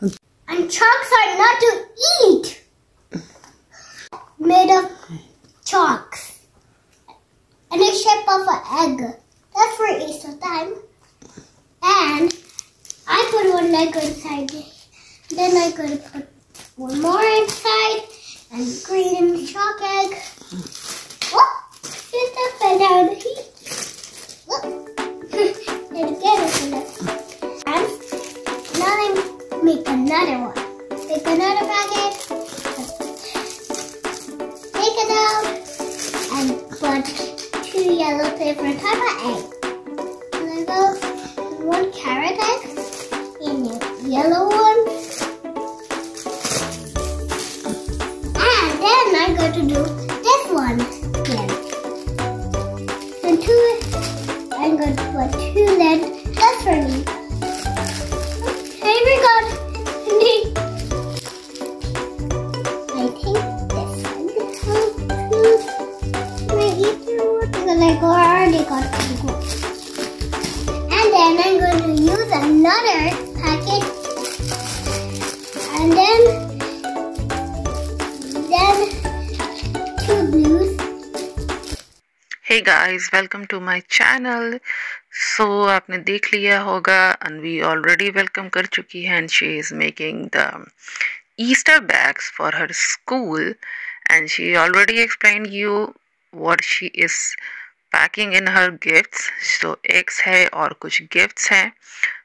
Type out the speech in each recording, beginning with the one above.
And chalks are not to eat. Made of chalks. And a shape of an egg. That's for Easter time. And I put one Lego inside. Then I'm going to put one more inside and green chalk egg. Oh, just a fell down the. Look. and again it's. And now I make another one. Take another packet. Take it out and put two yellow paper type of egg. Lego one carrot egg and a yellow one. And then I'm going to do this one again. And two, I'm going to put two then. That's for me. Guys welcome to my channel so आपने देख लिया होगा अनवी already welcome कर चुकी है and she is making the Easter bags for her school and she already explain you what she is packing in her gifts so eggs है और कुछ गिफ्ट्स हैं.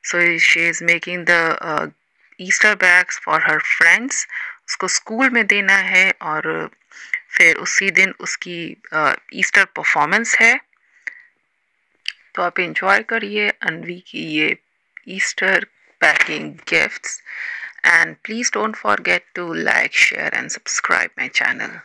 So she is making the Easter bags for her friends उसको school में देना है और फिर उसी दिन उसकी ईस्टर परफॉर्मेंस है। तो आप इंजॉय करिए अनवी की ये Easter packing gifts and please don't forget to like share and subscribe my channel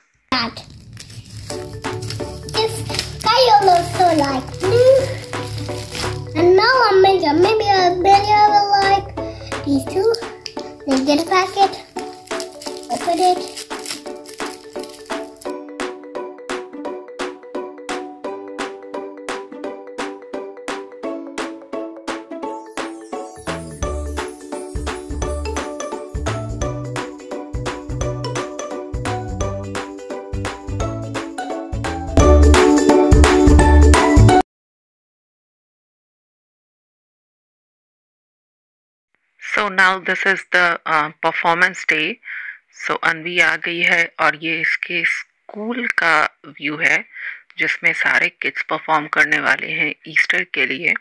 so now this is the performance day so Anvi आ गई है और ये इसके स्कूल का व्यू है, जिसमें सारे किड्स परफॉर्म करने वाले हैं ईस्टर के लिए।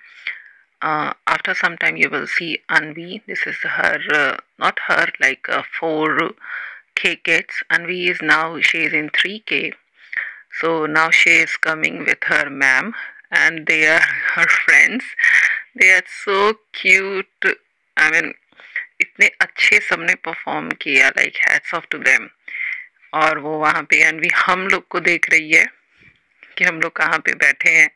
After some time you will see Anvi this is her not her like four K kids. Anvi is now, she is in 3k so now she is coming with her ma'am and they are her friends. They are so cute. I mean इतने अच्छे सबने perform किया like hats off to them और वो वहाँ पे अनवी हम लोग को देख रही है कि हम लोग कहाँ पे बैठे हैं।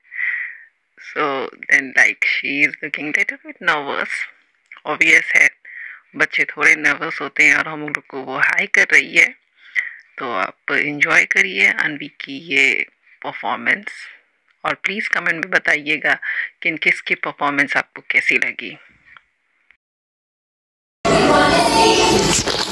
So then like she is looking nervous obvious है, बच्चे थोड़े नर्वस होते हैं और हम लोग को वो हाई कर रही है। तो आप इंजॉय करिए अनवी की ये परफॉर्मेंस और प्लीज़ कमेंट में बताइएगा कि इन किसकी परफॉर्मेंस आपको कैसी लगी। Música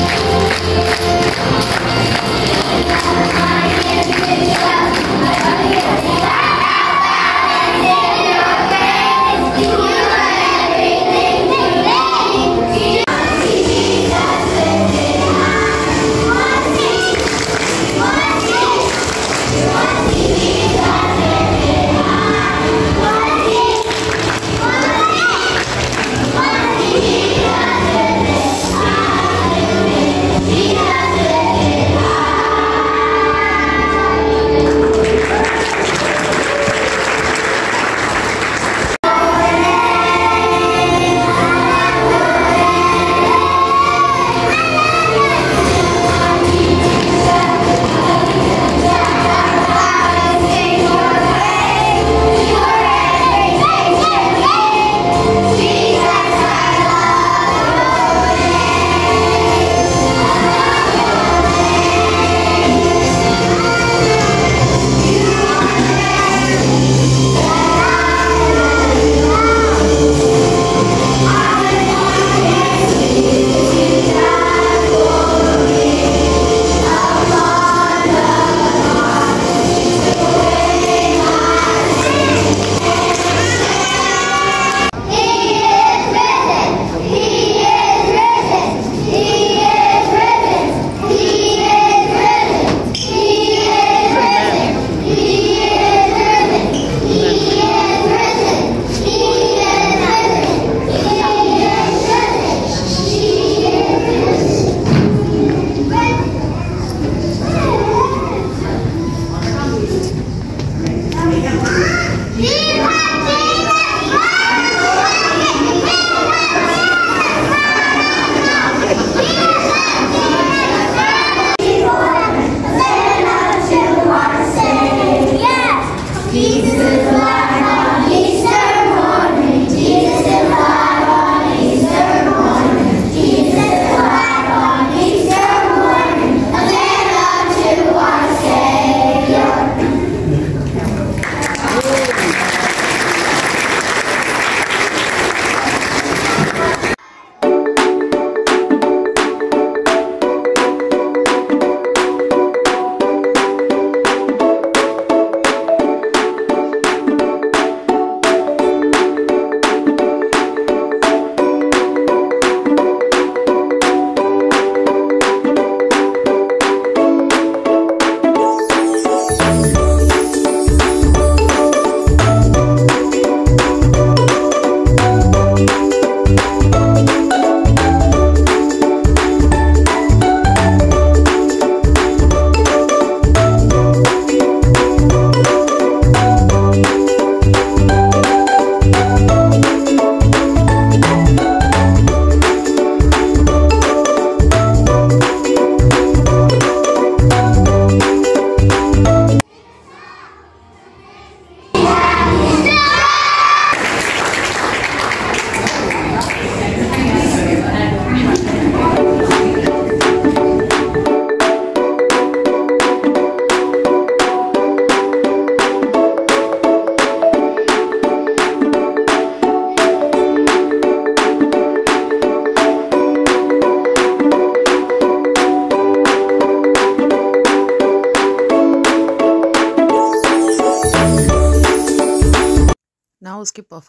Música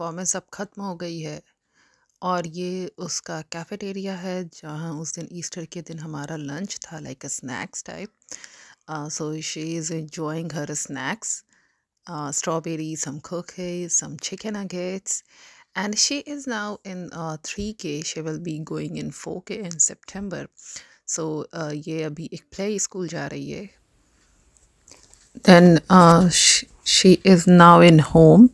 परफॉर्मेंस अब ख़त्म हो गई है। और ये उसका कैफेटेरिया है, जहाँ उस दिन ईस्टर के दिन हमारा लंच था like a snacks type so she is enjoying her snacks strawberry some cook some chicken nuggets and she is now in three K she will be going in four K in September सो ये अभी एक play school जा रही है। Then she is now in home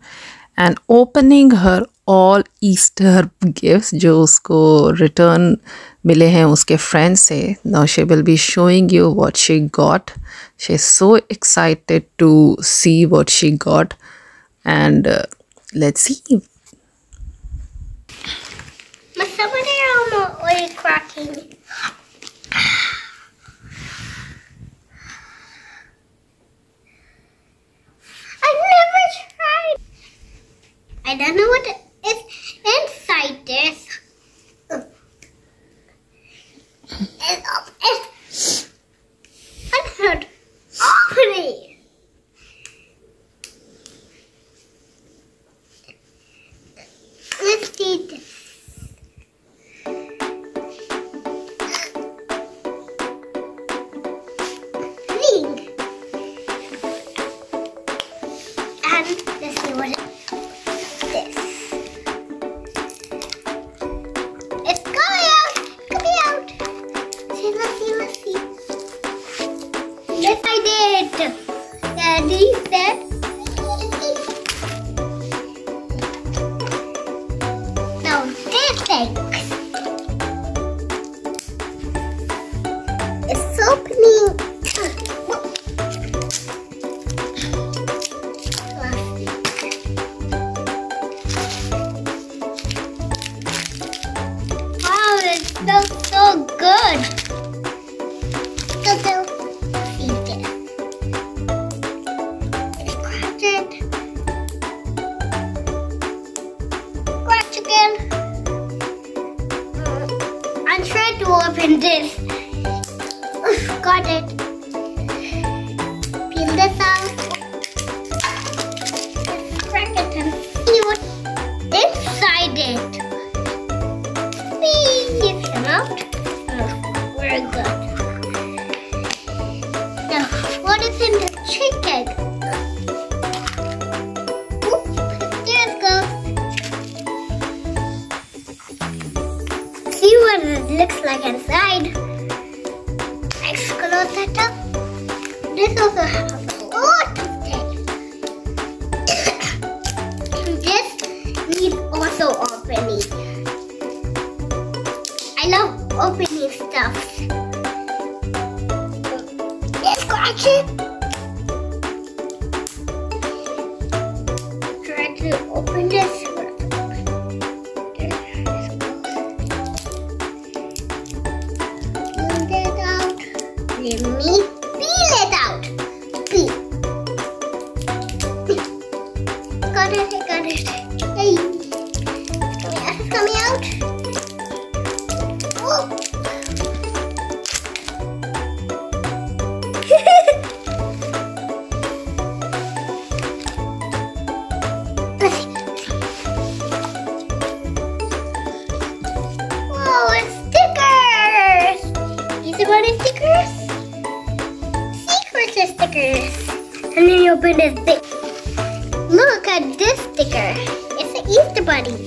and opening her all Easter gift जो उसको return मिले हैं उसके फ्रेंड से now she will be showing you what she got she so excited to see what she got and let's see मैं समझ रहा I don't know what is inside this. It's, unheard. Open it. Let's see this. and this. Opening stuff. Let's scratch it. This sticker. It's an Easter bunny.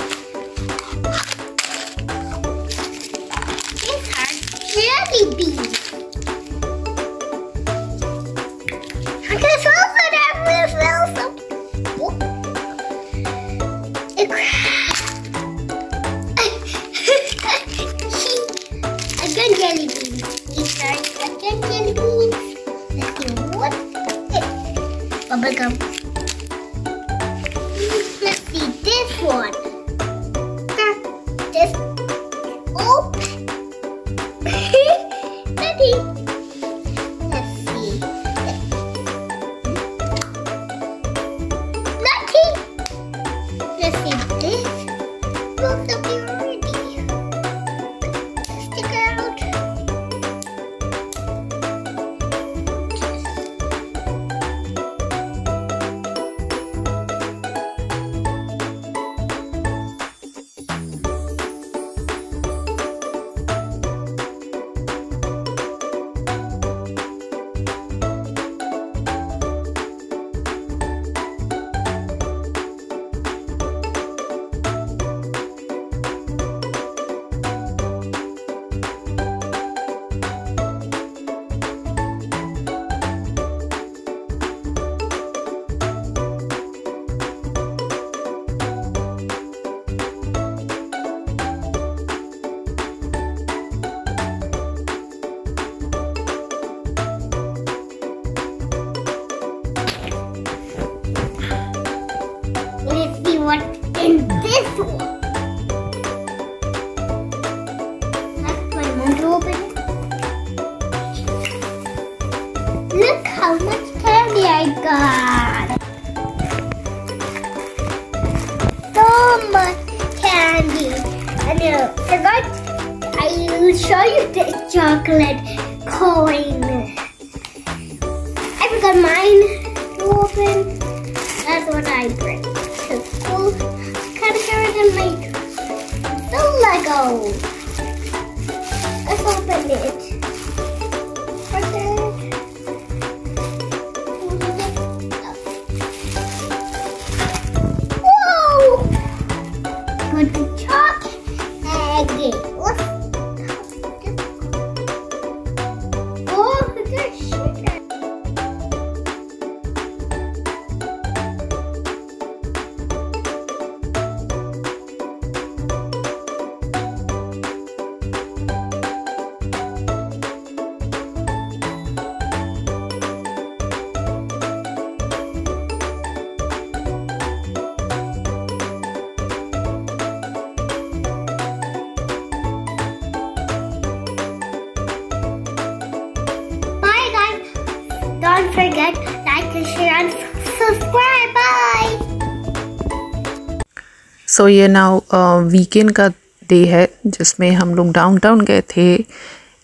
So ये now weekend का day है जिसमें हम लोग downtown गए थे।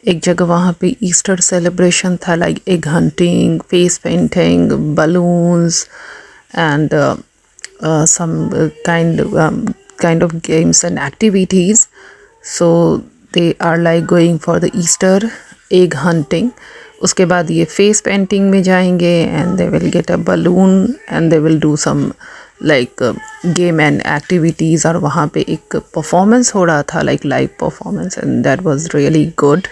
एक जगह वहाँ पे ईस्टर सेलिब्रेशन था like egg hunting face painting balloons and uh, kind um, kind of games and activities. So they are like going for the easter egg hunting. उसके बाद ये फेस पेंटिंग में जाएँगे and they will get a balloon and they will do some like game and activities और वहाँ पे एक performance हो रहा था like live performance and that was really good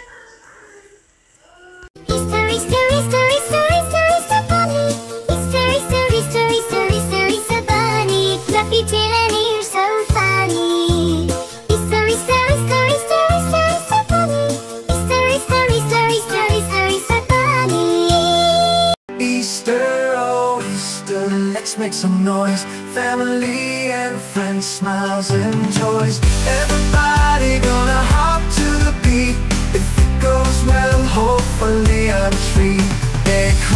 make some noise. Family and friends, smiles and joys. Everybody gonna hop to the beat. If it goes well, hopefully a treat.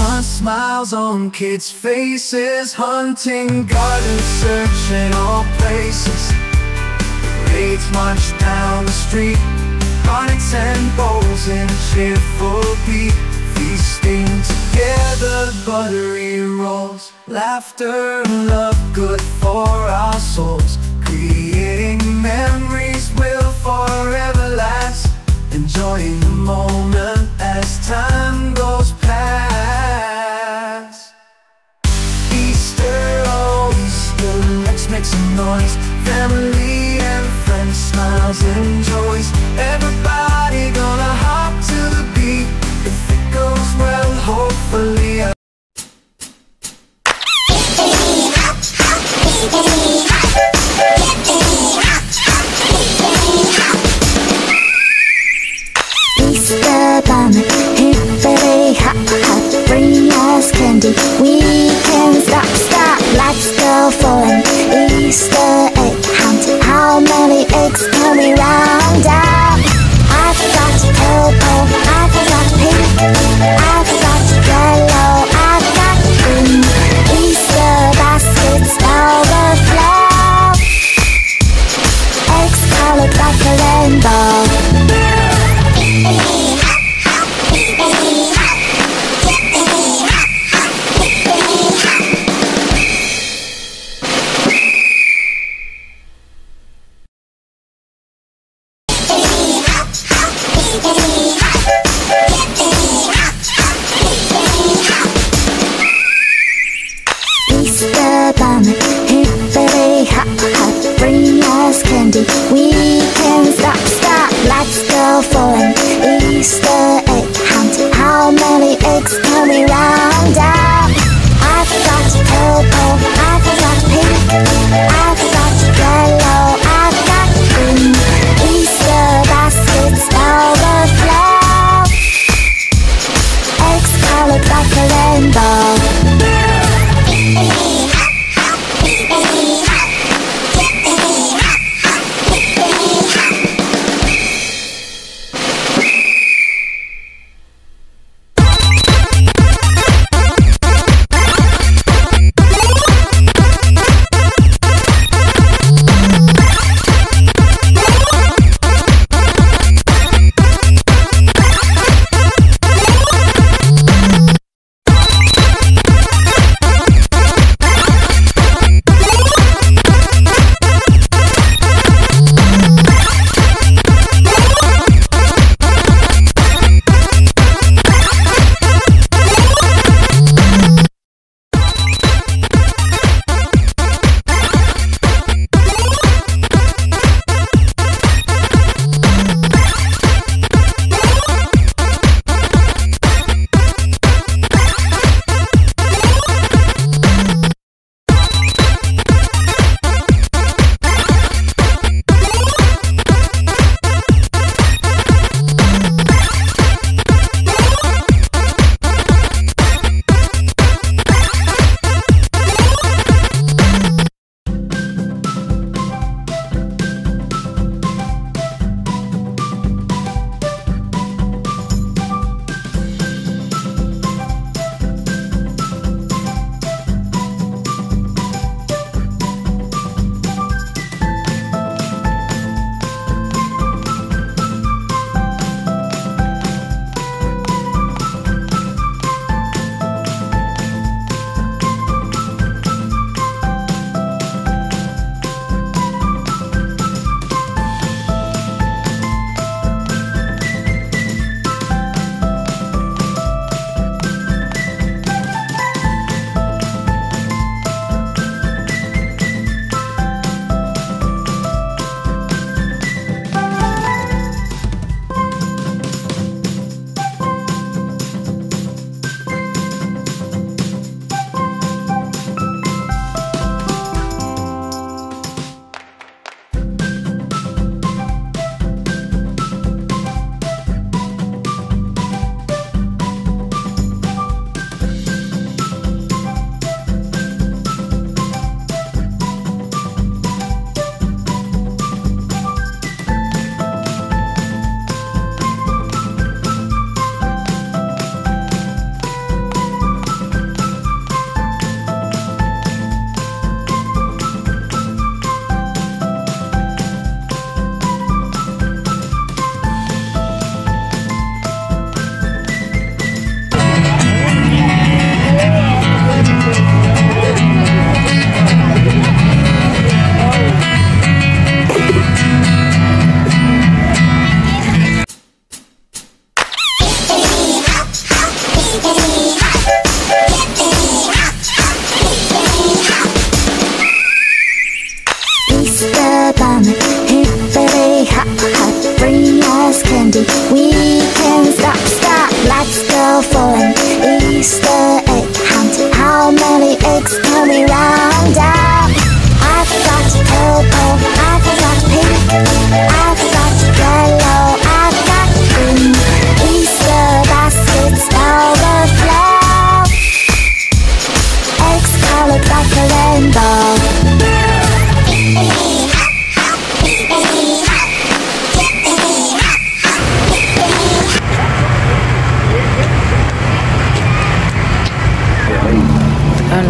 Hunt smiles on kids' faces, hunting gardens, searching all places. Parades march down the street, bonnets and bowls in cheerful beat. Together, buttery rolls, laughter and love, good for our souls. Creating memories will forever last. Enjoying the moment as time goes past. Easter, oh Easter, let's make some noise. Family and friends, smiles and joys. Everybody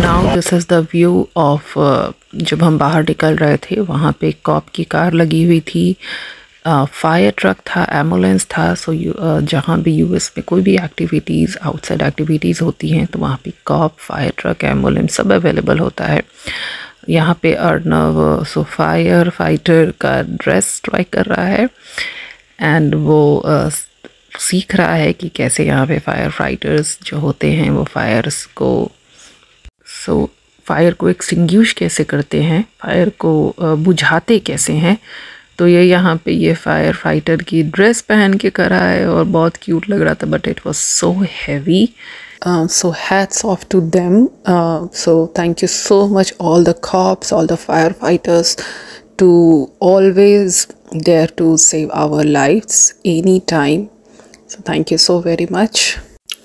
now this is the view of जब हम बाहर निकल रहे थे, वहाँ पे cop की car लगी हुई थी। फायर ट्रक था एंबुलेंस था सो so, जहाँ भी यूएस में कोई भी एक्टिविटीज़ आउटसाइड एक्टिविटीज़ होती हैं तो वहाँ पे कॉप फायर ट्रक एंबुलेंस सब अवेलेबल होता है। यहाँ पे अर्नव सो फायर फाइटर का ड्रेस ट्राई कर रहा है एंड वो uh, सीख रहा है कि कैसे यहाँ पे फायर फाइटर्स जो होते हैं वो फायर्स को सो so, फायर को एक्सटिंग्यूश कैसे करते हैं फायर को बुझाते कैसे हैं तो ये यहाँ पे ये फायर फाइटर की ड्रेस पहन के करा है और बहुत क्यूट लग रहा था but it was so heavy so hats off to them so thank you so much all the cops all the firefighters to always there to save our life any time so thank you so very much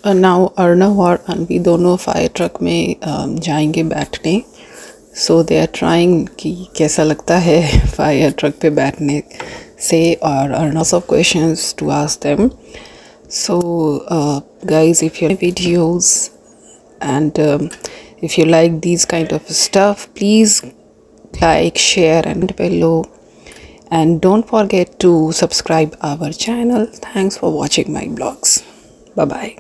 now Arnav और अनवी दोनों fire truck में जाएँगे बैठने। So they are trying कि कैसा लगता है fire truck पे बैठने से और Arnav of questions to ask them so guys if your videos and if you like these kind of stuff please like share and below and don't forget to subscribe our channel thanks for watching my blogs bye bye